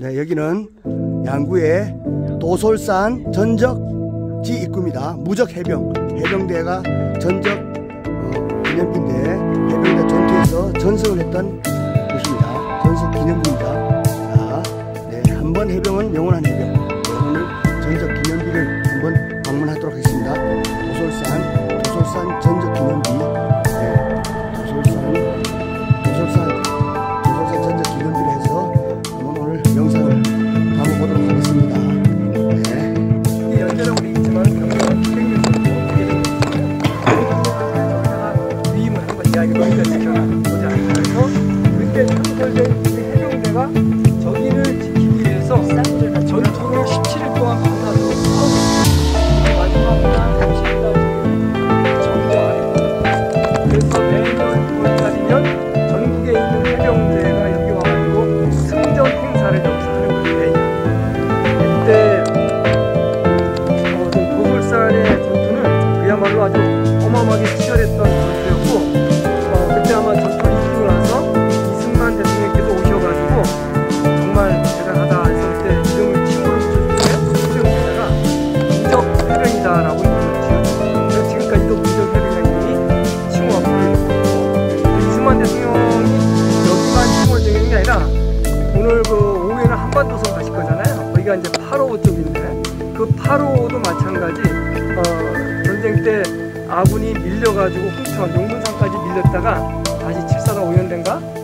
네, 여기는 양구의 도솔산 전적지 입구입니다. 무적 해병 해병대가 전적 어, 기념비인데 해병대 전투에서 전승을 했던 곳입니다. 전승 기념비입니다. 자, 네, 한 번 해병은 영원한 해병. 네, 오늘 전적 기념비를 한번 방문하도록 하겠습니다. 도솔산 도솔산 전적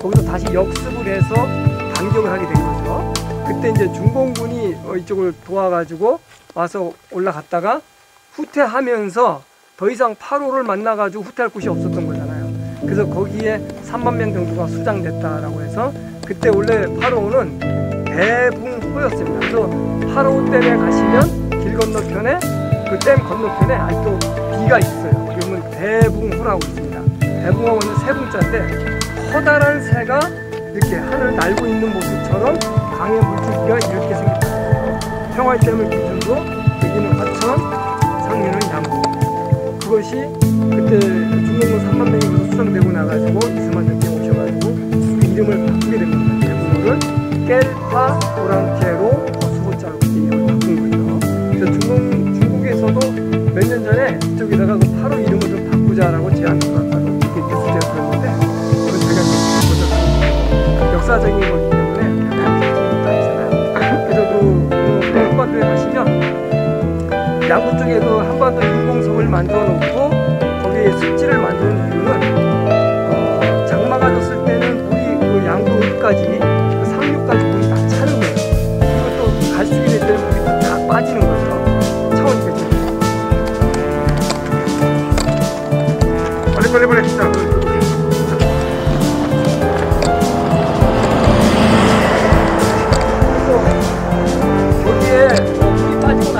거기서 다시 역습을 해서 반격을 하게 된 거죠. 그때 이제 중공군이 어, 이쪽을 도와가지고 와서 올라갔다가 후퇴하면서 더 이상 8호를 만나가지고 후퇴할 곳이 없었던 거잖아요. 그래서 거기에 3만 명 정도가 수장됐다라고 해서 그때 원래 8호는 대붕호였습니다. 그래서 8호 댐에 가시면 길 건너편에 그 댐 건너편에 아직도 비가 있어요. 그러면 대붕호라고 있습니다. 대붕호는 세 붕자인데 커다란 새가 이렇게 하늘 날고 있는 모습처럼 강의 물줄기가 이렇게 생겼다. 평화의 댐을 기준으로 여기는 화천, 상류는 양구. 그것이 그때 중공군 3만 명이 모두 수정되고 나가지고 대통령 오셔가지고 그 이름을 바꾸게 된 겁니다. 대부분을 깰파 오랑캐로 수호자로 이름을 바꾼 거죠. 그래서 중국, 중국에서도 몇 년 전에 이쪽에다가 그 8호 역사적인 거기 때문에 그냥 아니잖아요. 그래서 그 어, 한반도에 가시면 양구 쪽에 그 한반도 인공섬을 만들어 놓고 거기에 습지를 만드는 이유는 어, 장마가 졌을 때는 물이 그 양구 어디까지 그 상류까지 물이 다 차는 거예요. 그리고 또 갈수기 될 때는 물이 또다 빠지는 거죠. 차원이 되죠. 빨리 빨리 빨리 자, 그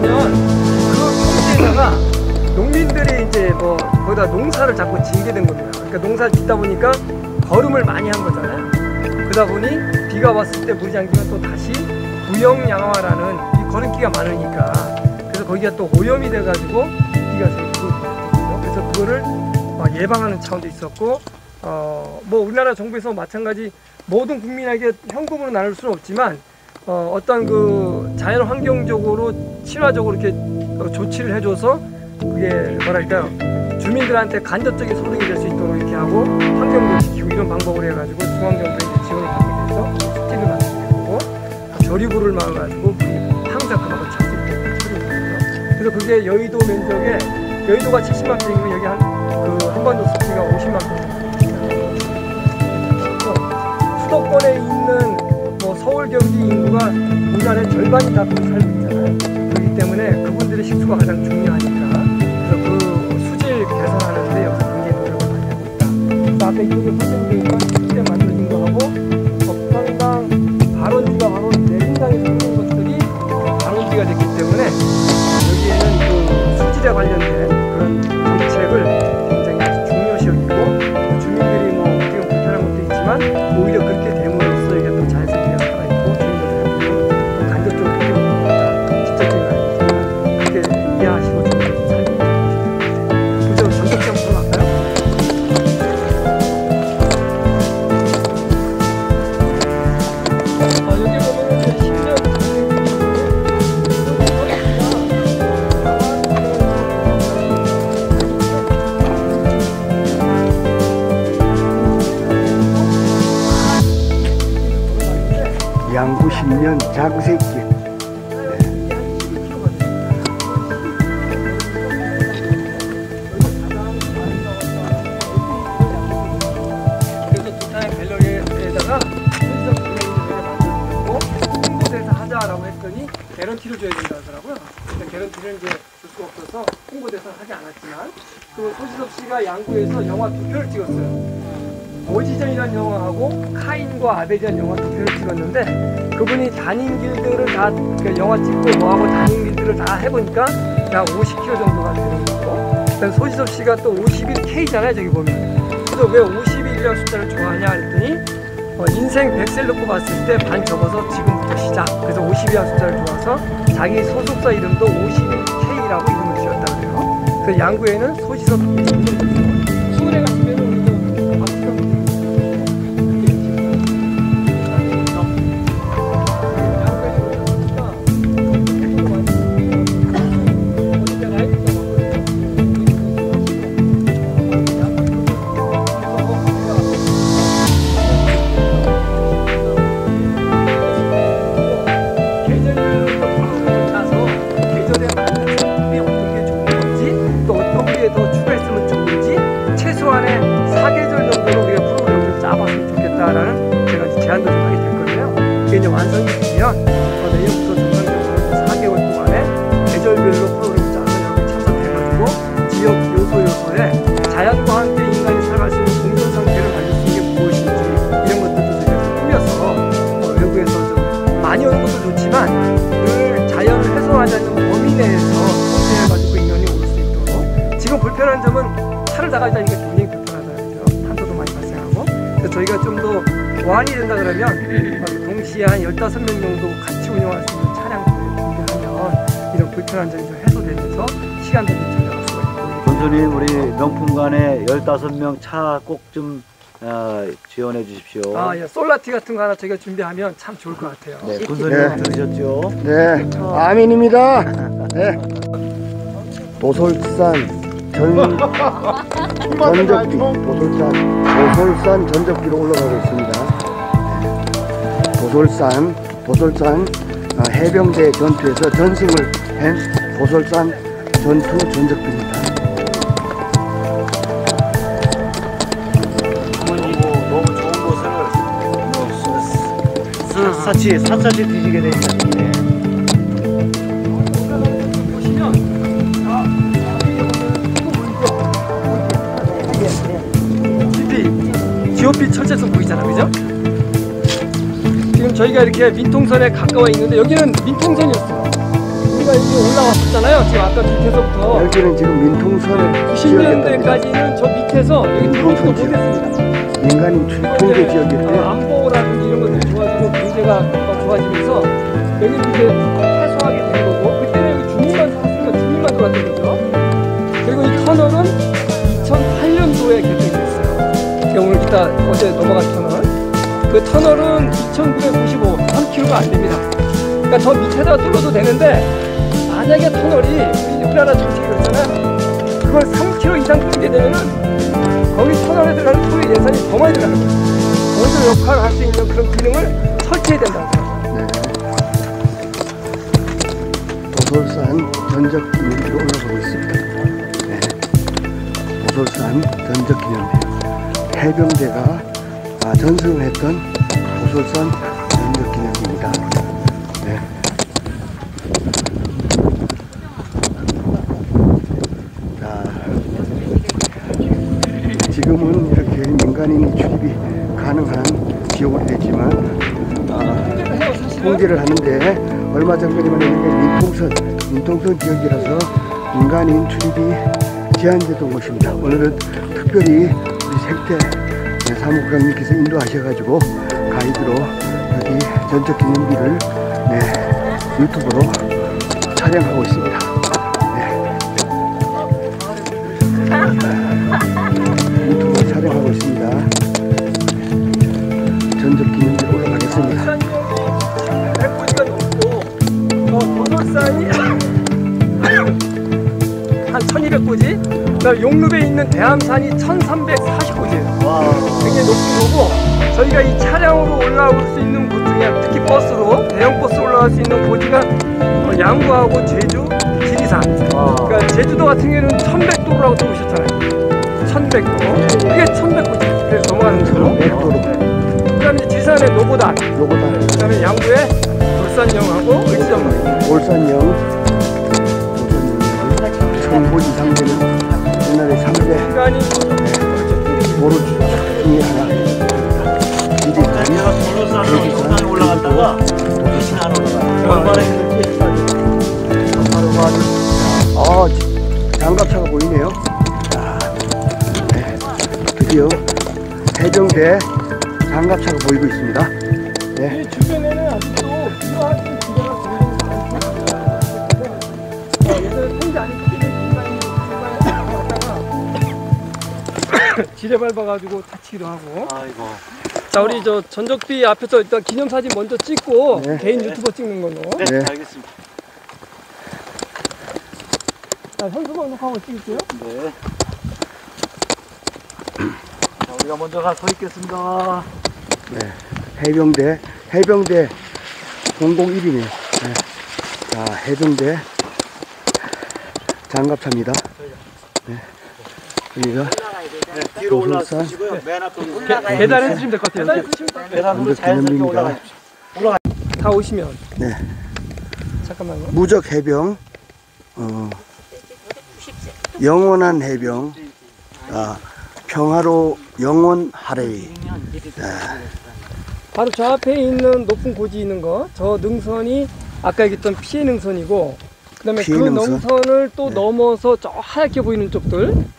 나면 그 평지에다가 농민들이 이제 뭐 거기다 농사를 자꾸 지게 된 겁니다. 그러니까 농사를 짓다 보니까 거름을 많이 한 거잖아요. 그러다 보니 비가 왔을 때 물이 잠기면 또 다시 부영양화라는 이 거름기가 많으니까 그래서 거기가 또 오염이 돼가지고 비가 있거든요. 그래서 그거를 어, 예방하는 차원도 있었고 어, 뭐 우리나라 정부에서 마찬가지 모든 국민에게 현금으로 나눌 수는 없지만 어, 어떤 그 자연 환경적으로 친화적으로 이렇게 어, 조치를 해줘서 그게 뭐랄까요 주민들한테 간접적인 소득이 될 수 있도록 이렇게 하고 환경도 지키고 이런 방법을 해가지고 중앙정부에 지원을 받게 돼서 만들게 되고 조리구를 막아가지고 항상 그만큼 있게 처리했거든요. 그래서 그게 여의도 면적에 여의도가 70만 평이면 여기 한 그 한반도 습지가 50만 평. 수도권에 있는 뭐 서울 경기 인구가 우리나라의 절반이 다 거기 살고 있잖아요. 그렇기 때문에 그분들의 식수가 가장 중요하니까 그래서 그 수질 개선하는데 여기서 굉장히 노력을 많이 하고 있다. 그래서 앞에 이쪽에 선생님과 그 소지섭 씨가 양구에서 영화 두 편을 찍었어요. 오지전이라는 영화하고 카인과 아벨이라는 영화 두 편을 찍었는데 그분이 다닌 길들을 다그 영화 찍고 뭐하고 다닌 길들을 다 해보니까 약 50km 정도가 되는 거고 그다음 소지섭 씨가 또 51K잖아요 저기 보면. 그래서 왜 51이라는 숫자를 좋아하냐 했더니 어, 인생 100세를 뽑았을 때 반 접어서 지금부터 시작. 그래서 50이라는 숫자를 좋아서 자기 소속사 이름도 51K라고 이름을 지었다 양구에는 수원에 가시면 우 이제 완성이 되면 어, 내년부터 정상적으로 4개월 동안에 계절별로 프로그램을 짜서 여기 참석해가지고 지역 요소 요소에 자연과 함께 인간이 살아갈 수 있는 공존 상태를 만들 수 있는 게 무엇인지 이런 것들도 저희가 좀 꾸며서 어, 외부에서 좀 많이 오는 것도 좋지만 늘 자연을 훼손하자는 범위 내에서 통제해가지고 인연이 올 수 있도록 지금 불편한 점은 차를 나가자는 게 굉장히 불편하잖아요. 탄소도 많이 발생하고 그래서 저희가 좀더 보완이 된다 그러면 어, 동시에 한 15명 정도 같이 운영할 수 있는 차량들을 준비하면 이런 불편한 점이 좀 해소되면서 시간도 좀 절약할 수가 있고 군수님 우리 명품관에 15명 차 꼭좀 어, 지원해 주십시오. 아, 예. 솔라티 같은 거 하나 저희가 준비하면 참 좋을 것 같아요. 네, 군수님 네. 들으셨죠? 네 아민입니다 네 도솔산 전 전적기 도솔산 도솔산 전적기로 올라가고 있습니다 네. 도솔산 도솔산 어, 해병대 전투에서 전승을 한 도솔산 전투 사- 사치, 사사치. 되는데 보시면 아, GOP 철제선 보이잖아, 그죠? 저희가 이렇게 민통선에 가까워 있는데 여기는 민통선이었어요. 우리가 여기 올라왔었잖아요. 지금 아까 밑에서부터 여기는 지금 민통선 지역이었답니다 90년대까지는 저 밑에서 여기 들어오지도 못했습니다. 민간인 출- 통제 지역이었고요 어, 안보라든지 이런 것들이 좋아지고 경제가 막 좋아지면서 여기 이제 해소하게 된 거고 그때는 여기 주민만 살았으니까 주민만 돌았던 거죠. 그리고 이 터널은 2008년도에 개통이 됐어요. 제가 오늘 이따 어제 넘어간 터널. 그 터널은 2,995, 3km가 안 됩니다. 그러니까 더 밑에다 뚫어도 되는데 만약에 터널이 우리 우리나라 정책이 그렇잖아요. 그걸 3km 이상 뚫게 되면은 거기 터널에 들어가는 토의 예산이 더 많이 들어가는 거예요. 거기서 역할을 할 수 있는 그런 기능을 설치해야 된다는 거예요. 네. 도솔산 전적 기념비로 올라가고 있습니다. 네. 도솔산 전적 기념비. 해병대가 아, 전승을 했던 도솔산 전적 기념비입니다. 네. 자, 지금은 이렇게 민간인이 출입이 가능한 지역으로 됐지만 아, 통제를 하는데 얼마 전까지만 해도 민통선, 민통선 지역이라서 민간인 출입이 제한되던 곳입니다. 오늘은 특별히 우리 생태 네, 사무국장님께서 인도하셔가지고 가이드로 여기 전적 기념비를 네, 유튜브로 촬영하고 있습니다. 그다음 용루에 있는 대암산이 1340고지예요 와. 굉장히 높은 거고 저희가 이 차량으로 올라올 수 있는 곳 중에 특히 버스로 대형 버스 올라갈 수 있는 고지가 어, 양구하고 제주, 지리산. 와. 그러니까 제주도 같은 경우에는 1100도라고 들어오셨잖아요. 1100도. 이게 1100고지. 그래서 넘어가는 거로. 백도로 그다음에 이제 지리산의 노고단. 요거다 그다음에 양구의 돌산령하고 을지정강. 올산령 천보 이상 되는 옛날에 3대 인간이. 도로 중에 하나 가지고 다치기도 하고 아이고. 자 우리 저 전적비 앞에서 일단 기념사진 먼저 찍고 네. 개인 유튜버 찍는 걸로 네, 네. 알겠습니다. 자 현수막 녹화하고 찍을게요 네. 자, 우리가 먼저 가서 있겠습니다. 네. 해병대 해병대 001이네요 네. 자 해병대 장갑차입니다 네. 여기가 네, 뒤로 도솔산. 올라가시고요. 맨 앞으로 계- 계단에 쓰시면 될 것 같아요 계단으로 자연스럽게 기념비입니다. 올라가십시오. 다 오시면 네. 잠깐만요 무적 해병 어, 영원한 해병 아, 평화로 영원하래 바로 저 앞에 있는 높은 고지 있는 거, 저 능선이 아까 얘기했던 피해 능선이고, 그 다음에 그 피해 능선? 능선을 또 네. 넘어서 저 하얗게 보이는 쪽들, 좀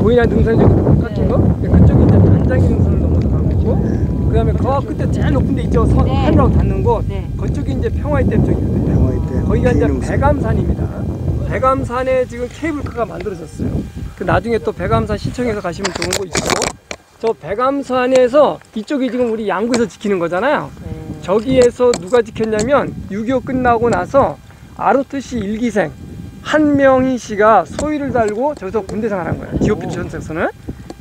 보이나 능선이 좀 같은 거? 네, 그쪽이 이제 단장이 능선을 넘어서 가는 거고, 그 다음에 그 끝에 제일 높은 데 있죠, 선, 네. 하늘하고 닿는 곳, 네. 그쪽이 이제 평화의 댐 쪽이거든요. 평화의 댐, 거기가 이제 능선. 백암산입니다. 백암산에 지금 케이블카가 만들어졌어요. 그 나중에 또 백암산 시청에서 가시면 좋은 거 있고, 저 백암산에서 이쪽이 지금 우리 양구에서 지키는 거잖아요. 저기에서 누가 지켰냐면 6.25 끝나고 나서 아르투시 일기생 한명희 씨가 소위를 달고 저기서 군대 생활 한 거예요. 디오피 전sek선을.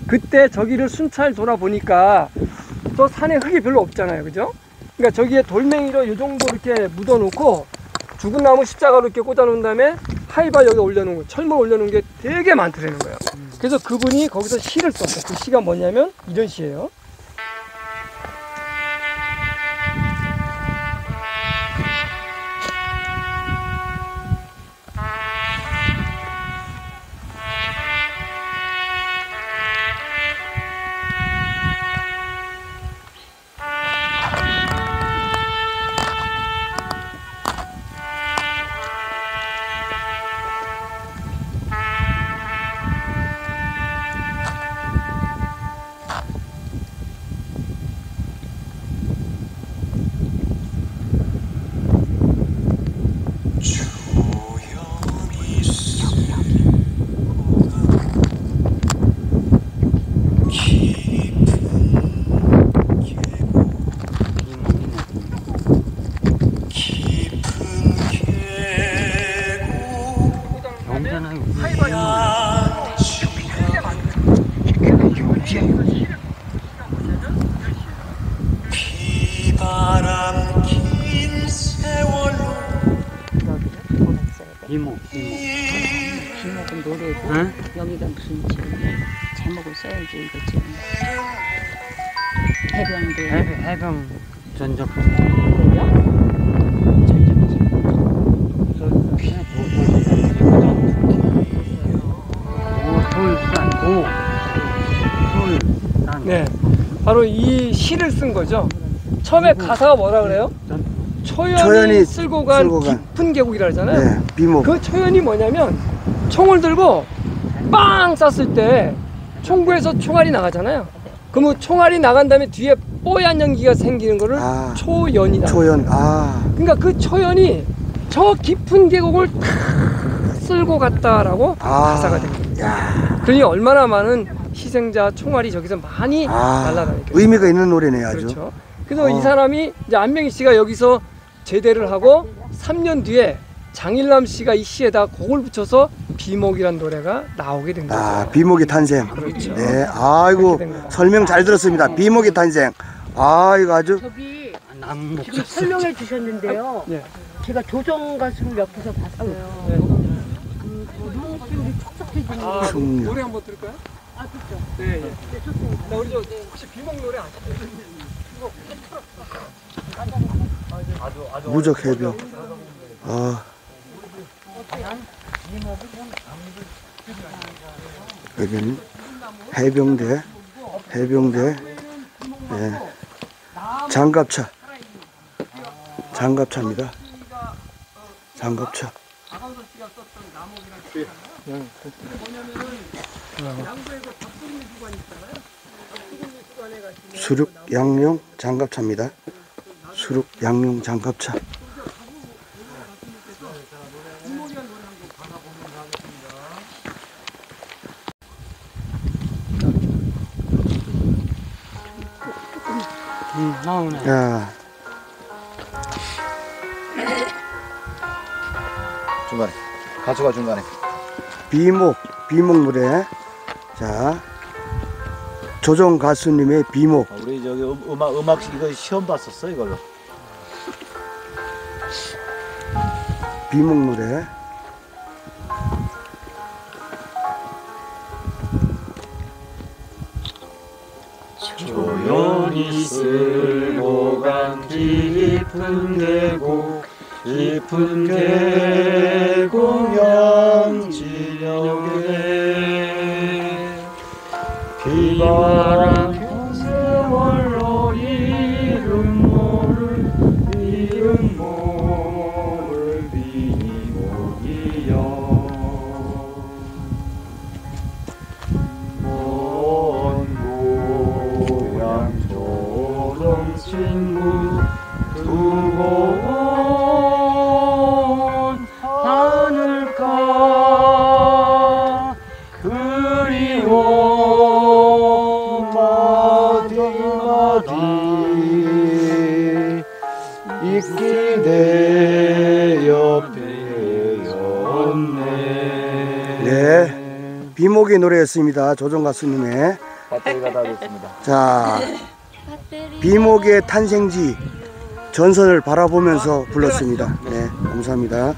그때 저기를 순찰 돌아보니까 저 산에 흙이 별로 없잖아요. 그죠? 그러니까 저기에 돌멩이로 이 정도 이렇게 묻어놓고 죽은 나무 십자가로 이렇게 꽂아놓은 다음에 하이바 여기 올려놓은 거, 철물 올려놓은 게 되게 많더라는 거예요. 그래서 그분이 거기서 시를 썼어요. 그 시가 뭐냐면 이런 시예요. 이모. 제목은 노래고 여기가 무슨 지금 제목을 써야지 이거 지금. 해병대. 해병 전적. 그래요? 오솔산. 오 솔산. 네, 바로 이 시를 쓴 거죠. 처음에 가사가 뭐라 그래요? 초연이, 초연이 쓸고 간 쓸고 간. 깊은 계곡이라 하잖아요. 네, 비모 그 초연이 뭐냐면 총을 들고 빵 쐈을 때 총구에서 총알이 나가잖아요. 그러면 총알이 나간 다음에 뒤에 뽀얀 연기가 생기는 거를 아. 초연이다. 초연 아 그러니까 그 초연이 저 깊은 계곡을 탁 쓸고 갔다라고 아. 가사가 된. 야, 그러니 얼마나 많은 희생자 총알이 저기서 많이 아, 날라다니까. 의미가 있는 노래네요 아주 그렇죠. 그래서 어. 이 사람이 이제 안명희 씨가 여기서 제대를 하고 3년 뒤에 장일남 씨가 이 시에다 곡을 붙여서 비목이란 노래가 나오게 된 거죠. 아, 비목의 탄생. 그렇죠. 네, 아이고. 설명 잘 들었습니다. 비목의 탄생. 아, 이거 아주, 저기 지금 설명해 주셨는데요. 예. 제가 조정 가수를 옆에서 봤어요. 네. 촉촉해지는 아, 노래 한번 들을까요? 아, 그렇죠. 네, 예. 네, 좋습니다. 나 우리 저 혹시 비목 노래 아시죠? 무적 해병. 아. 여기는 해병대, 해병대, 네. 장갑차. 장갑차입니다. 장갑차. 수륙 양용 장갑차입니다. 수륙 양용 장갑차. 음, 나오네. 야, 중간에. 가수가 중간에. 비목, 비목 노래. 자, 조정 가수님의 비목. 아, 우리 저기 음, 음악 음악 이거 시험 봤었어 이걸로. 비목 노래. 조용히 쓸고 간 깊은 계곡 깊은 계곡 영지역에 비바람 마디마디 있기 되어 배었네 네. 비목의 노래였습니다. 조정 가수님의. 배터리가 다 됐습니다. 자, 비목의 탄생지 전선을 바라보면서 불렀습니다. 네, 감사합니다.